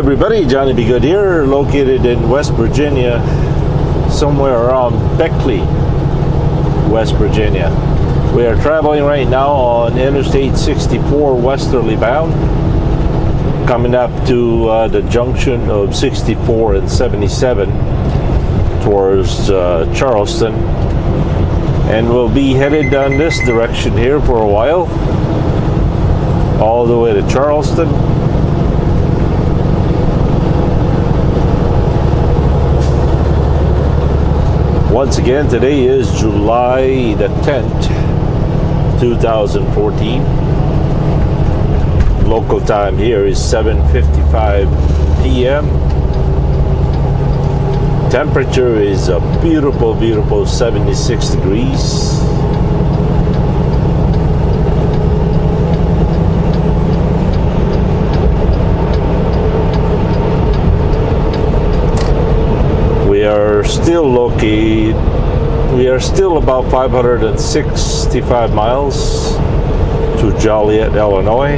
everybody, Johnny B. Good here, located in West Virginia, somewhere around Beckley, West Virginia. We are traveling right now on Interstate 64 westerly bound, coming up to uh, the junction of 64 and 77 towards uh, Charleston. And we'll be headed down this direction here for a while, all the way to Charleston Once again, today is July the 10th, 2014. Local time here is 7:55 p.m. Temperature is a beautiful, beautiful 76 degrees. we are still located we are still about 565 miles to Joliet, Illinois.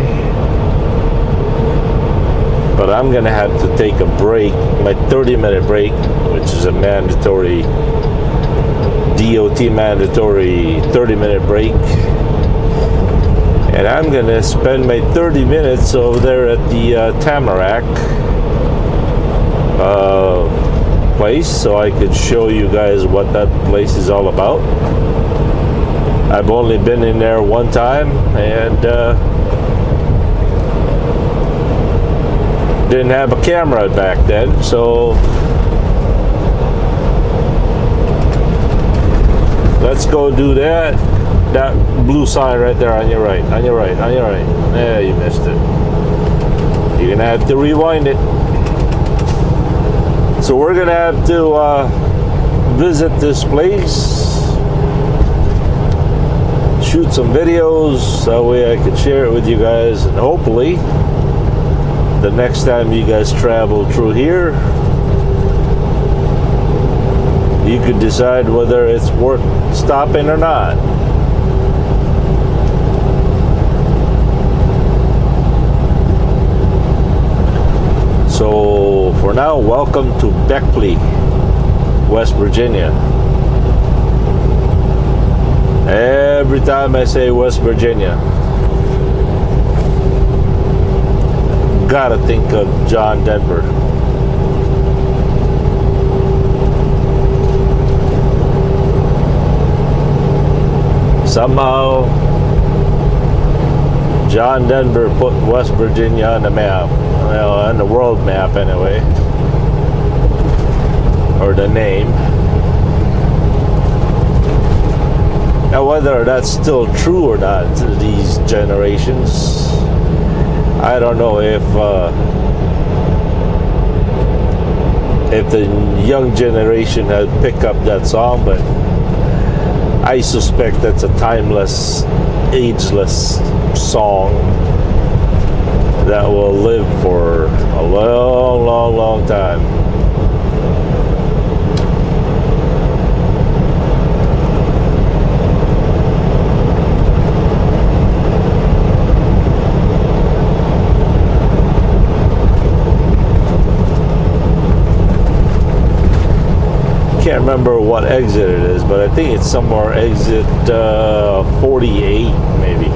But I'm going to have to take a break, my 30 minute break, which is a mandatory DOT mandatory 30 minute break. And I'm going to spend my 30 minutes over there at the uh, Tamarack. Uh, place so I could show you guys what that place is all about. I've only been in there one time and uh, didn't have a camera back then, so let's go do that. That blue sign right there on your right, on your right, on your right. Yeah, you missed it. You're gonna have to rewind it. So we're gonna have to uh, visit this place, shoot some videos, that way I can share it with you guys, and hopefully the next time you guys travel through here, you could decide whether it's worth stopping or not. So for now, welcome to Beckley, West Virginia. Every time I say West Virginia, gotta think of John Denver. Somehow, John Denver put West Virginia on the map. Well, on the world map anyway. Or the name. Now, whether that's still true or not these generations, I don't know if uh, if the young generation had picked up that song, but I suspect that's a timeless, ageless song that will live for a long, long, long time. Can't remember what exit it is, but I think it's somewhere exit uh, 48, maybe.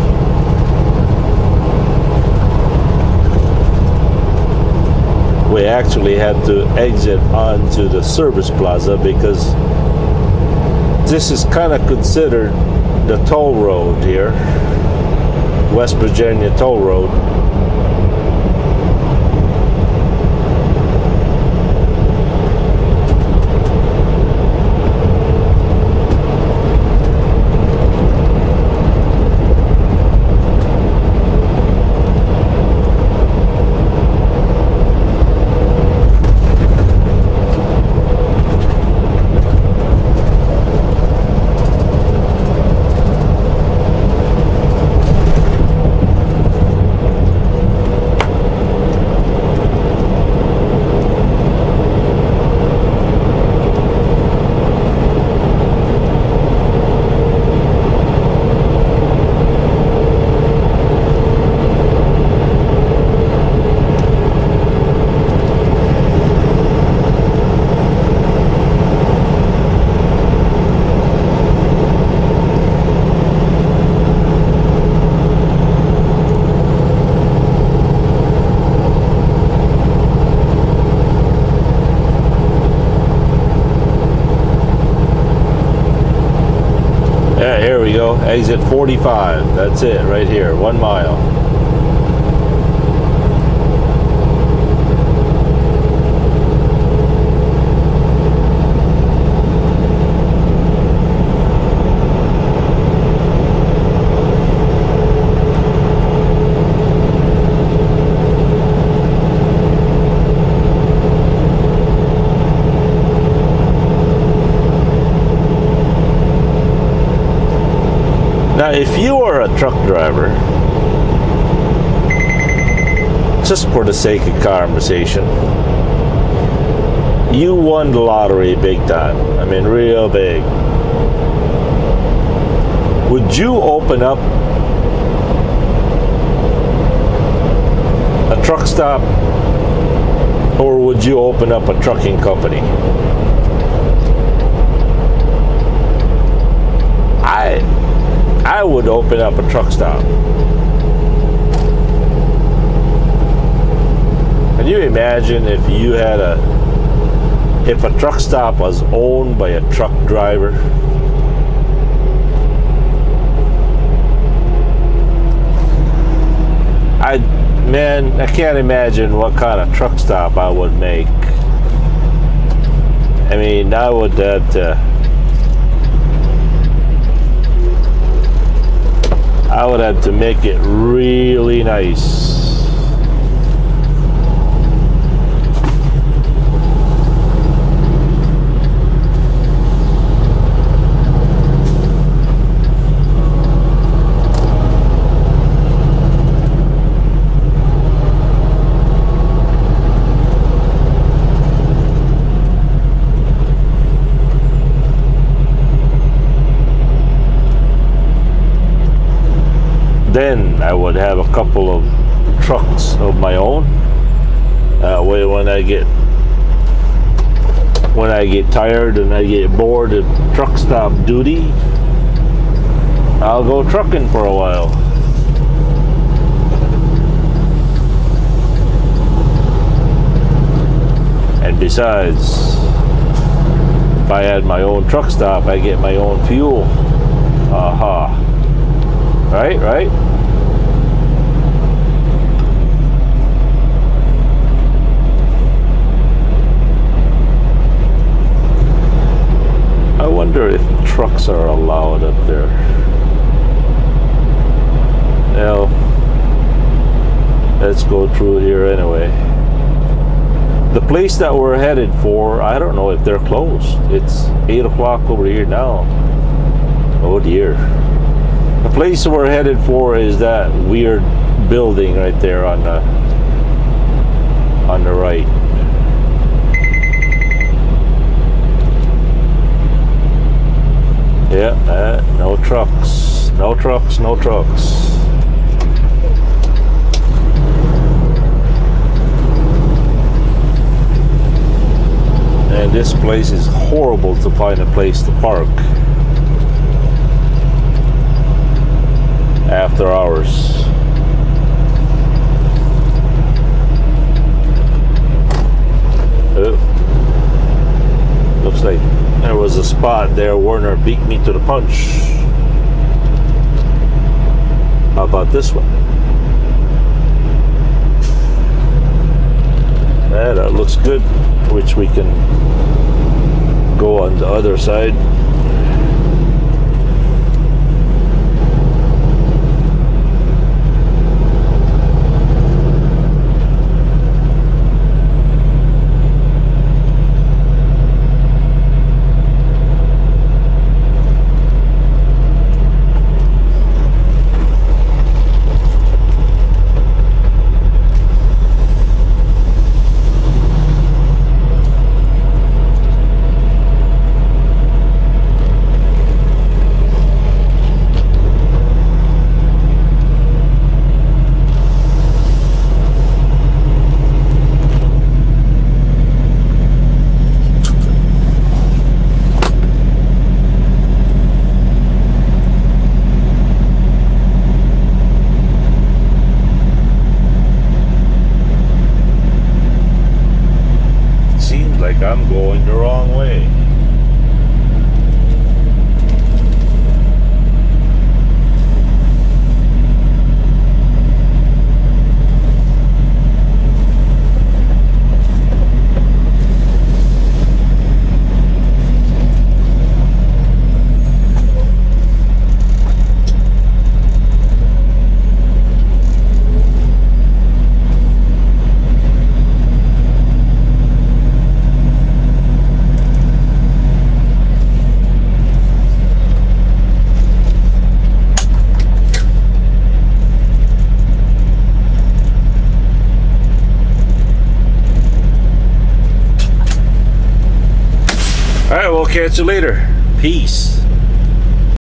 we actually had to exit onto the service plaza because this is kind of considered the toll road here, West Virginia toll road. Exit 45. That's it right here. One mile. Now, if you are a truck driver, just for the sake of conversation, you won the lottery big time. I mean, real big. Would you open up a truck stop or would you open up a trucking company? I I would open up a truck stop. Can you imagine if you had a if a truck stop was owned by a truck driver? I man, I can't imagine what kind of truck stop I would make. I mean, I would have to I would have to make it really nice. Then I would have a couple of trucks of my own. Uh, Way, when I get when I get tired and I get bored of truck stop duty, I'll go trucking for a while. And besides, if I had my own truck stop, I get my own fuel. Aha. Right, right. I wonder if trucks are allowed up there. Now, let's go through here anyway. The place that we're headed for, I don't know if they're closed. It's 8 o'clock over here now. Oh dear. The place we're headed for is that weird building right there on the on the right. Yeah, uh, no trucks. No trucks, no trucks. And this place is horrible to find a place to park after hours. Oh. Looks like there was a spot there. Werner beat me to the punch. How about this one? That looks good, which we can go on the other side. Catch you later. Peace.